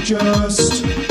just